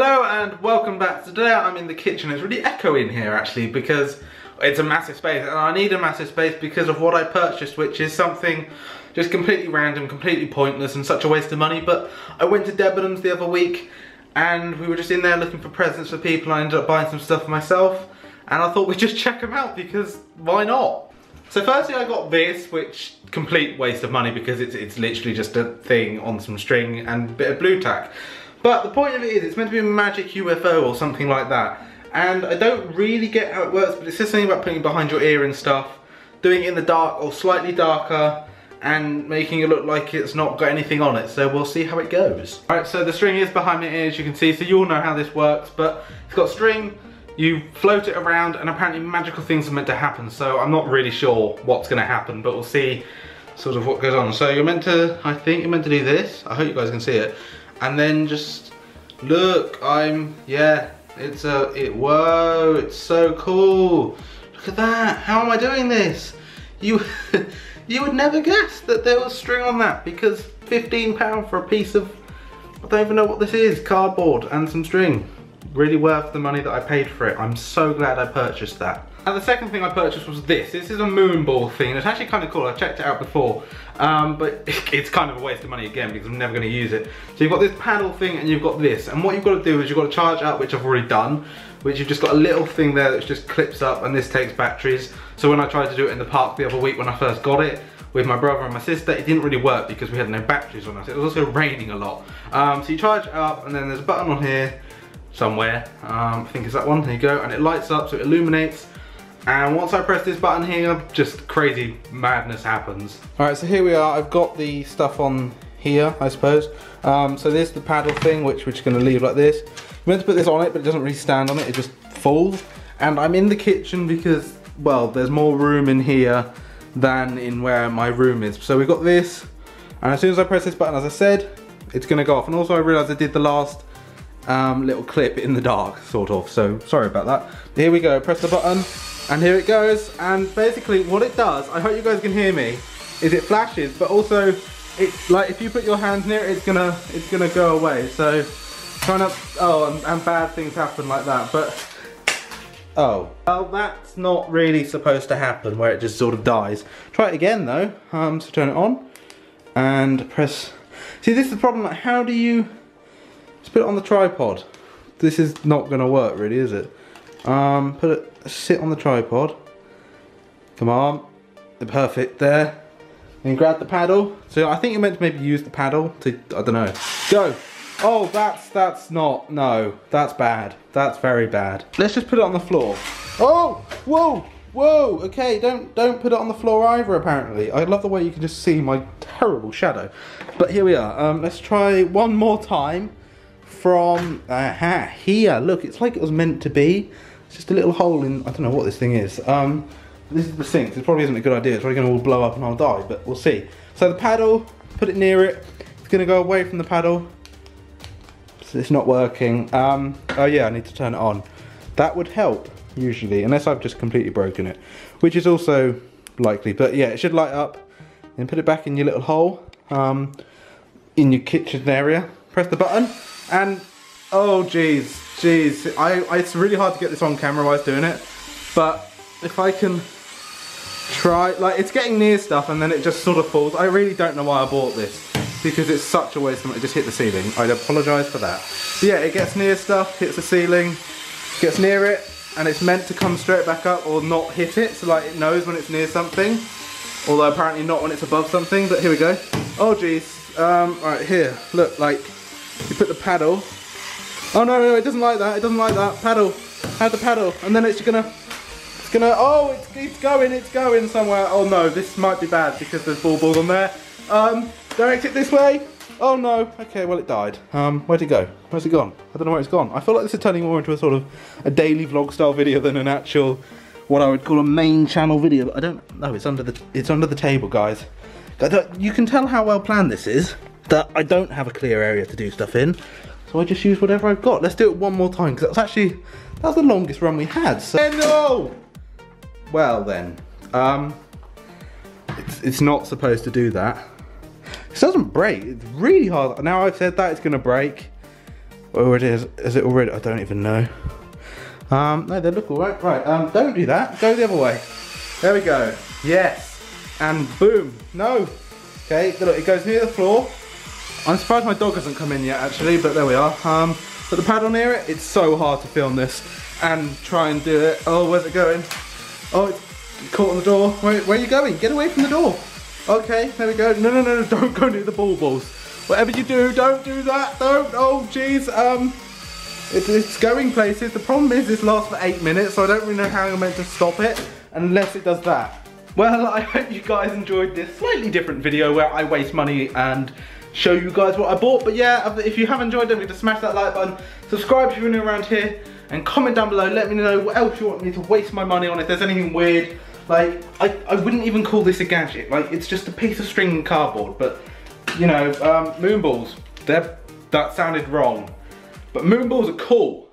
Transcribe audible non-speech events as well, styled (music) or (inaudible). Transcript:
Hello and welcome back. Today I'm in the kitchen. It's really echoing here actually because it's a massive space and I need a massive space because of what I purchased which is something just completely random, completely pointless and such a waste of money but I went to Debenhams the other week and we were just in there looking for presents for people. I ended up buying some stuff for myself and I thought we'd just (laughs) check them out because why not? So firstly I got this, which complete waste of money because it's, it's literally just a thing on some string and a bit of Blu Tack. But the point of it is it's meant to be a magic UFO or something like that. And I don't really get how it works, but it says something about putting it behind your ear and stuff, doing it in the dark or slightly darker, and making it look like it's not got anything on it. So we'll see how it goes. All right, so the string is behind my ears, you can see, so you all know how this works, but it's got string, you float it around, and apparently magical things are meant to happen. So I'm not really sure what's gonna happen, but we'll see sort of what goes on. So you're meant to, I think you're meant to do this. I hope you guys can see it. And then just look, I'm, yeah, it's a, it, whoa, it's so cool. Look at that, how am I doing this? You, (laughs) you would never guess that there was string on that because 15 pound for a piece of, I don't even know what this is, cardboard and some string. Really worth the money that I paid for it. I'm so glad I purchased that. And the second thing I purchased was this. This is a moon ball thing. It's actually kind of cool. I checked it out before. Um, but (laughs) it's kind of a waste of money again because I'm never going to use it. So you've got this panel thing and you've got this. And what you've got to do is you've got to charge up, which I've already done. Which you've just got a little thing there that just clips up and this takes batteries. So when I tried to do it in the park the other week when I first got it, with my brother and my sister, it didn't really work because we had no batteries on us. It was also raining a lot. Um, so you charge up and then there's a button on here somewhere. Um, I think it's that one, there you go. And it lights up so it illuminates and once I press this button here, just crazy madness happens. All right, so here we are. I've got the stuff on here, I suppose. Um, so there's the paddle thing, which we're just gonna leave like this. I'm meant to put this on it, but it doesn't really stand on it, it just falls. And I'm in the kitchen because, well, there's more room in here than in where my room is. So we've got this, and as soon as I press this button, as I said, it's gonna go off. And also I realized I did the last um, little clip in the dark, sort of. So sorry about that. Here we go, press the button. And here it goes, and basically what it does, I hope you guys can hear me, is it flashes, but also, it's like if you put your hands near it, it's gonna, it's gonna go away. So, trying to, oh, and, and bad things happen like that, but, oh. Well, that's not really supposed to happen, where it just sort of dies. Try it again though, um, so turn it on, and press, see this is the problem, like how do you, just put it on the tripod. This is not gonna work really, is it? Um, put it, sit on the tripod. Come on, the perfect there. And grab the paddle. So I think you're meant to maybe use the paddle to, I don't know. Go. Oh, that's, that's not, no, that's bad. That's very bad. Let's just put it on the floor. Oh, whoa, whoa, okay, don't, don't put it on the floor either apparently. I love the way you can just see my terrible shadow. But here we are, um, let's try one more time from, aha, here, look, it's like it was meant to be. It's just a little hole in, I don't know what this thing is. Um, this is the sink, this probably isn't a good idea. It's probably gonna all blow up and I'll die, but we'll see. So the paddle, put it near it. It's gonna go away from the paddle. So it's not working. Um, oh yeah, I need to turn it on. That would help, usually, unless I've just completely broken it, which is also likely. But yeah, it should light up. Then put it back in your little hole, um, in your kitchen area. Press the button, and oh geez, Jeez, I, I, it's really hard to get this on camera while I was doing it, but if I can try, like it's getting near stuff and then it just sort of falls. I really don't know why I bought this because it's such a waste of money. It just hit the ceiling. I apologise for that. Yeah, it gets near stuff, hits the ceiling, gets near it, and it's meant to come straight back up or not hit it, so like it knows when it's near something. Although apparently not when it's above something, but here we go. Oh geez, um, right here, look, like, you put the paddle Oh no, no, it doesn't like that. It doesn't like that. Paddle. Have the paddle. And then it's gonna, it's gonna, oh, it's, it's going, it's going somewhere. Oh no, this might be bad because there's ball balls on there. Um, direct it this way. Oh no, okay, well it died. Um, where'd it go? Where's it gone? I don't know where it's gone. I feel like this is turning more into a sort of a daily vlog style video than an actual, what I would call a main channel video. But I don't know, it's under the, it's under the table, guys. You can tell how well planned this is, that I don't have a clear area to do stuff in. So I just use whatever I've got. Let's do it one more time because that's actually, that was the longest run we had. So, no! Well then, um, it's, it's not supposed to do that. It doesn't break, it's really hard. Now I've said that, it's gonna break. Oh, it is. Is it already? I don't even know. Um, no, they look all right. Right, um, don't do that. Go the other way. There we go. Yes. And boom. No. Okay, look, it goes near the floor. I'm surprised my dog hasn't come in yet, actually, but there we are. Um, put the pad on near it. It's so hard to film this and try and do it. Oh, where's it going? Oh, it's caught on the door. Where, where are you going? Get away from the door. Okay, there we go. No, no, no, no, (laughs) don't go near the ball balls. Whatever you do, don't do that. Don't. Oh, jeez. Um, it, it's going places. The problem is this lasts for eight minutes, so I don't really know how I'm meant to stop it unless it does that. Well, (laughs) I hope you guys enjoyed this slightly different video where I waste money and show you guys what I bought. But yeah, if you have enjoyed, don't forget to smash that like button, subscribe if you're new around here, and comment down below. Let me know what else you want me to waste my money on. If there's anything weird, like I, I wouldn't even call this a gadget. Like it's just a piece of string and cardboard. But you know, um, moon balls. They're, that sounded wrong. But moon balls are cool.